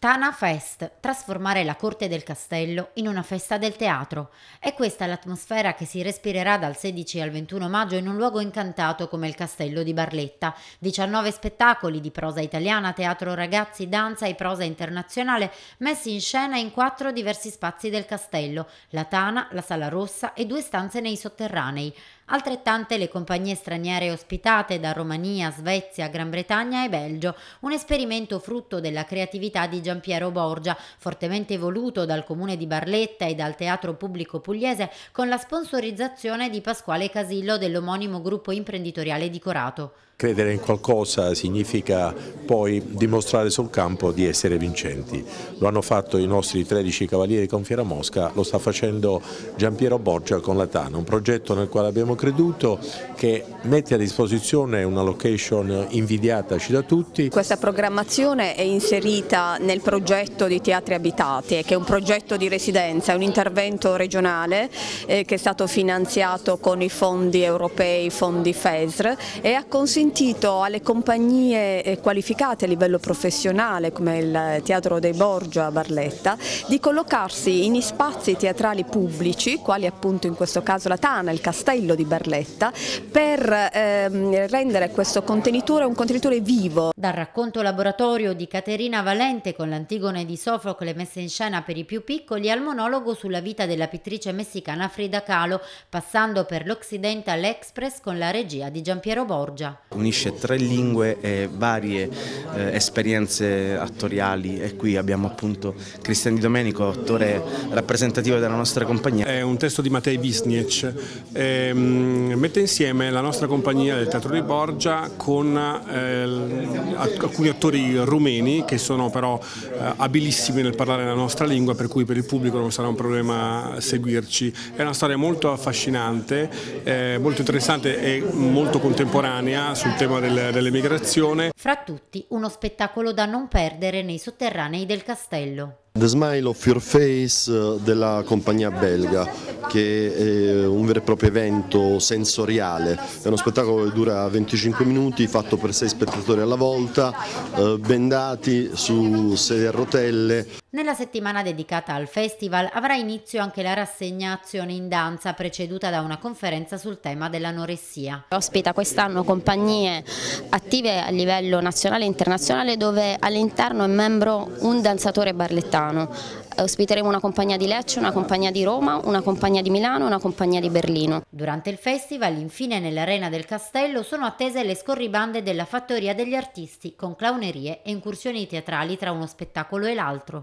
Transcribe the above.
Tana Fest, trasformare la corte del castello in una festa del teatro. È questa l'atmosfera che si respirerà dal 16 al 21 maggio in un luogo incantato come il castello di Barletta. 19 spettacoli di prosa italiana, teatro ragazzi, danza e prosa internazionale messi in scena in quattro diversi spazi del castello, la Tana, la Sala Rossa e due stanze nei sotterranei. Altrettante le compagnie straniere ospitate da Romania, Svezia, Gran Bretagna e Belgio, un esperimento frutto della creatività di Giampiero Borgia, fortemente voluto dal comune di Barletta e dal Teatro Pubblico Pugliese con la sponsorizzazione di Pasquale Casillo dell'omonimo gruppo imprenditoriale di Corato. Credere in qualcosa significa poi dimostrare sul campo di essere vincenti. Lo hanno fatto i nostri 13 cavalieri con Fiera Mosca, lo sta facendo Giampiero Borgia con la Tana, un progetto nel quale abbiamo creduto che mette a disposizione una location invidiataci da tutti. Questa programmazione è inserita nel progetto di Teatri Abitati, che è un progetto di residenza, è un intervento regionale eh, che è stato finanziato con i fondi europei, i fondi FESR e ha consentito alle compagnie eh, qualificate a livello professionale come il Teatro dei Borgia a Barletta di collocarsi in spazi teatrali pubblici, quali appunto in questo caso la Tana, il Castello di Barletta, per ehm, rendere questo contenitore un contenitore vivo. Dal racconto laboratorio di Caterina Valente con l'Antigone di Sofocle messa in scena per i più piccoli al monologo sulla vita della pittrice messicana Frida Kahlo, passando per l'Occidental Express con la regia di Giampiero Borgia unisce tre lingue e varie eh, esperienze attoriali e qui abbiamo appunto Cristian Di Domenico, attore rappresentativo della nostra compagnia. È un testo di Matei Visniec, ehm, mette insieme la nostra compagnia del Teatro di Borgia con eh, alcuni attori rumeni che sono però eh, abilissimi nel parlare la nostra lingua per cui per il pubblico non sarà un problema seguirci. È una storia molto affascinante, eh, molto interessante e molto contemporanea sul tema del, dell'emigrazione. Fra tutti uno spettacolo da non perdere nei sotterranei del castello. The Smile of Your Face eh, della compagnia belga che è un vero e proprio evento sensoriale, è uno spettacolo che dura 25 minuti fatto per 6 spettatori alla volta, eh, bendati su sedie a rotelle. Nella settimana dedicata al festival avrà inizio anche la rassegna Azione in Danza preceduta da una conferenza sul tema dell'anoressia. Ospita quest'anno compagnie attive a livello nazionale e internazionale dove all'interno è membro un danzatore barlettano. Ospiteremo una compagnia di Lecce, una compagnia di Roma, una compagnia di Milano e una compagnia di Berlino. Durante il festival, infine nell'arena del castello, sono attese le scorribande della Fattoria degli Artisti, con clownerie e incursioni teatrali tra uno spettacolo e l'altro.